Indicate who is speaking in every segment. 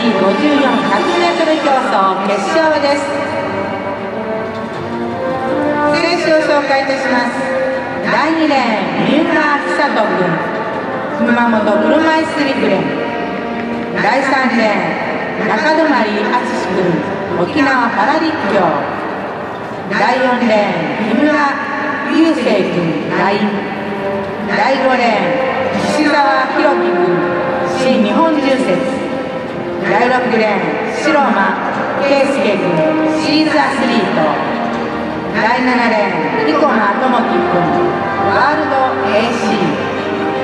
Speaker 1: 5400m 競争決勝です。選手を紹介いたします。第2レーン三浦久人君。熊本車椅子陸連第3レーン中泊敦君。沖縄パラ陸橋。第4レーン木村雄星君。第第5レーン岸澤弘樹君。新日本重説第6レーン白間圭介君シーズアスリート。第7レーン生駒智樹君ワールド AC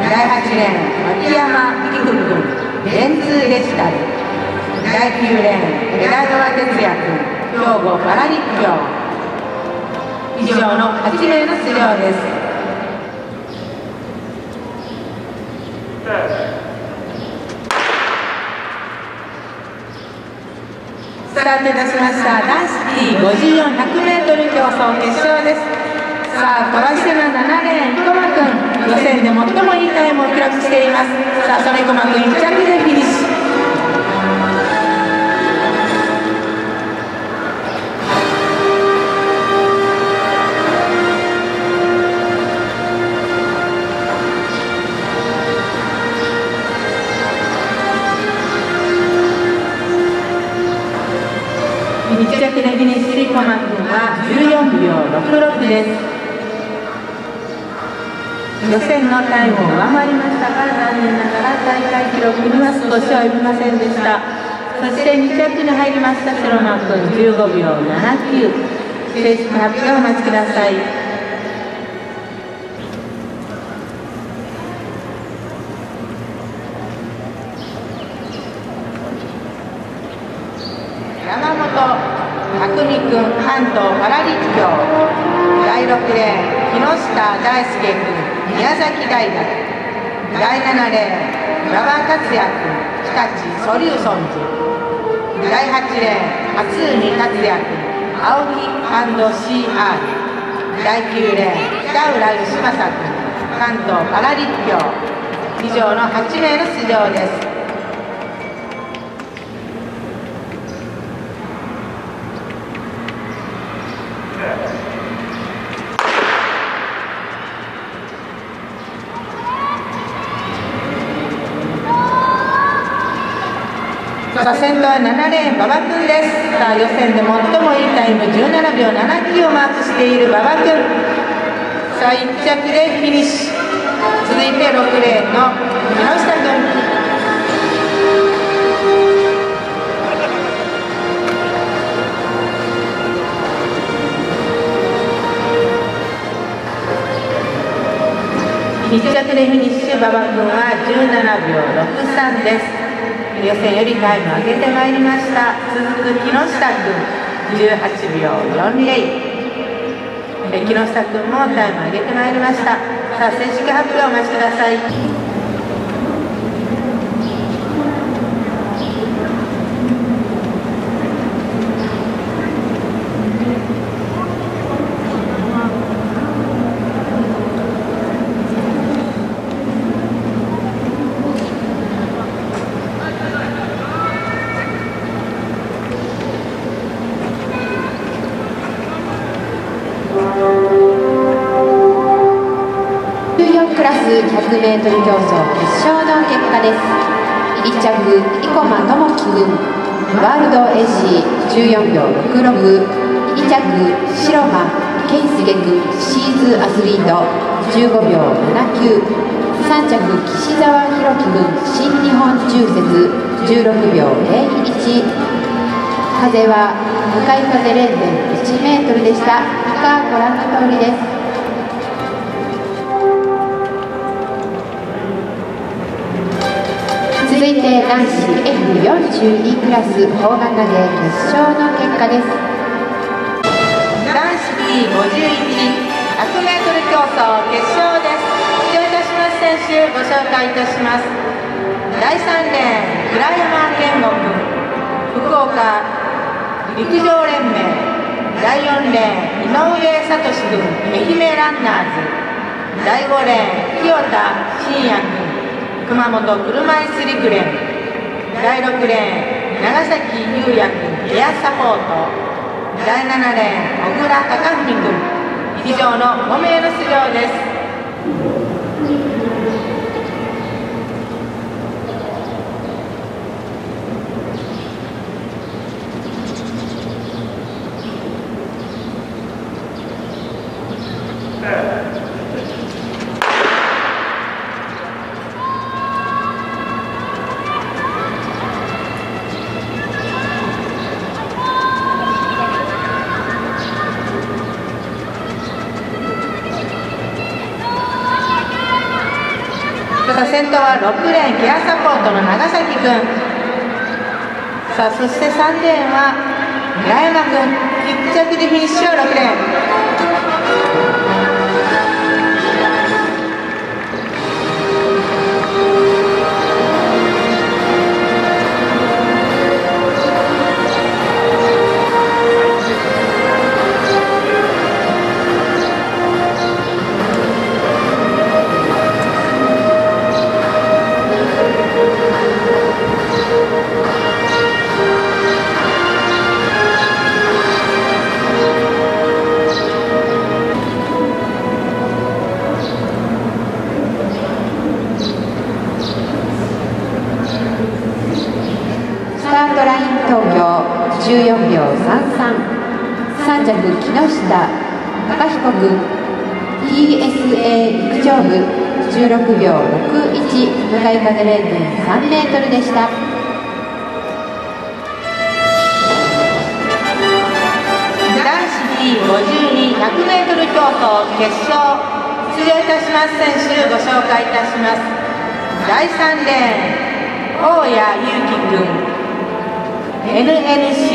Speaker 1: 第8レーン秋山育君電通デジタル。第9レーン枝川哲也君兵庫パラ陸上。以上の8名の出場です。スタートいたしました男子 T54 100m 競争決勝です。さあ飛ばしての7レーン生駒君。予選で最もいいタイムを記録しています。さあその生駒君1着でフィニッシュ。は14秒66です。予選のタイムを上回りましたが残念ながら大会記録には少し及びませんでした。そして2着に入りました白間君15秒79正式発表をお待ちください。第6レーン木下大輔君宮崎大学。第7レーン馬場達也君日立ソリューションズ第8レーン初海達也君青木 &CR 第9レーン北浦義正君関東パラ陸上以上の8名の出場ですさあ先頭は7レーン馬場君ですさあ予選で最もいいタイム17秒79をマークしている馬場君さあ1着でフィニッシュ続いて6レーンの木下君1着でフィニッシュ馬場君は17秒63です予選よりタイムを上げてまいりました。続く木下君18秒40木下君もタイムを上げてまいりました。さあ正式発表をお待ちください。
Speaker 2: クラス 100m 競争決勝の結果です1着生駒智樹軍ワールド AC14 秒662着白間健介君シーズアスリート15秒793着岸澤弘樹軍新日本中節16秒01風は向かい風0.1メートルでした以下ご覧の通りです続いて男子 F42 クラス砲丸投げ決勝の結果です。
Speaker 1: 男子 T51 100m 競争決勝です。出場いたします選手ご紹介いたします。第3レーン村山健吾君。福岡陸上連盟。第4レーン井上聡君。愛媛ランナーズ。第5レーン清田真也君。熊本車いす陸連第6レーン長崎優也君エアサポート。第7レーン小倉貴文君。以上の5名の出場です。さあ先頭は6レーンケアサポートの長崎君さあそして3レーンは村山君1着でフィニッシュを6レーン。
Speaker 2: 54秒33三。着木下貴彦君。PSA 陸上部。16秒61向かい風0.3メートルでした。
Speaker 1: 男子競決勝出場いたします選手ご紹介いたします。第3レーン大谷祐樹君。NNC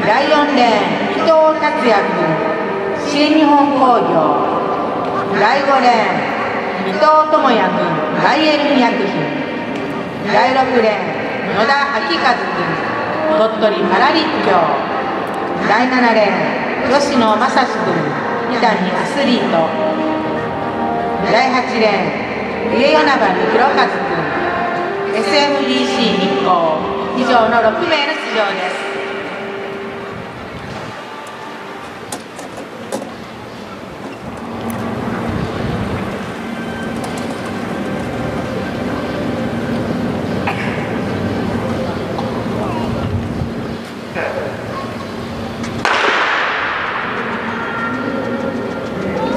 Speaker 1: 第4レーン伊藤達也君新日本工業第5レーン伊藤智也君大エル薬品第6レーン野田明和君鳥取パラ陸橋第7レーン吉野正史君伊丹アスリート第8レーン上与那原弘和君 SMBC 日光以上の6名の出場です。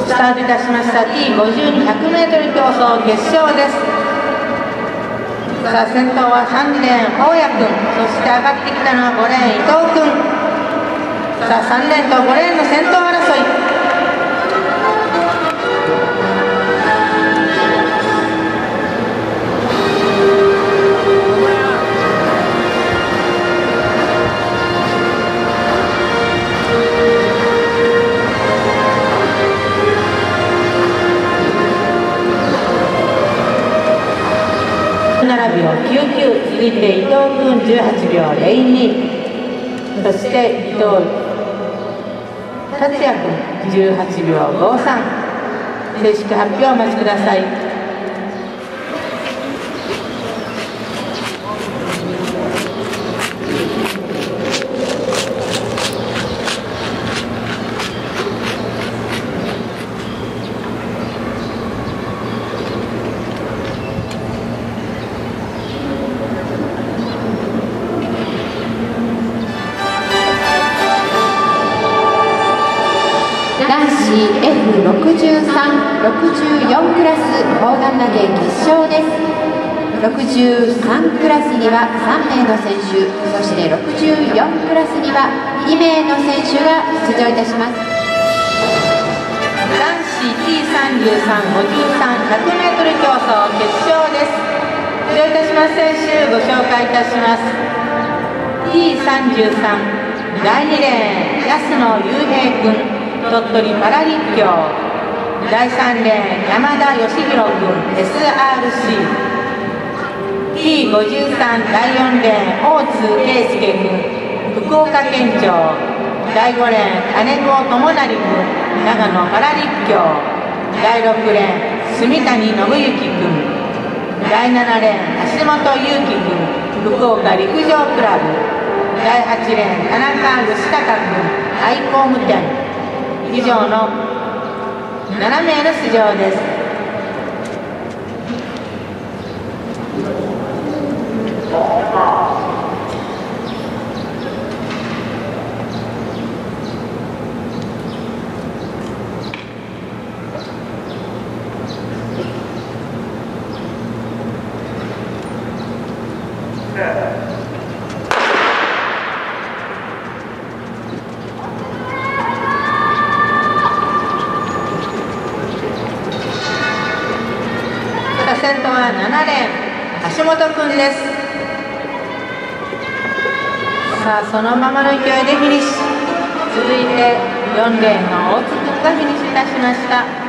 Speaker 1: スタートいたしました T52 100m 競争決勝です。さあ先頭は3レーン大谷君。そして上がってきたのは5レーン伊藤君。さあ3レーンと5レーンの先頭争い。99続いて伊藤君18秒02そして伊藤達也君18秒53正式発表お待ちください。
Speaker 2: 6364クラス砲丸投げ決勝です。63クラスには3名の選手そして64クラスには2名の選手が出場いたします。
Speaker 1: 男子 t3353100m 競争決勝です。出場いたします。選手ご紹介いたします。T33 第2レーン安野雄平君。鳥取パラ陸橋。第3レーン山田義弘君 SRC T53 第4レーン大津圭介君福岡県庁第5レーン金子智成君長野パラ陸橋。第6レーン住谷信之君。第7レーン橋本裕樹君福岡陸上クラブ。第8レーン田中義孝君愛工務店。以上の7名の出場です先頭は7レーン橋本君ですさあそのままの勢いでフィニッシュ。続いて4レーンの大津君がフィニッシュいたしました。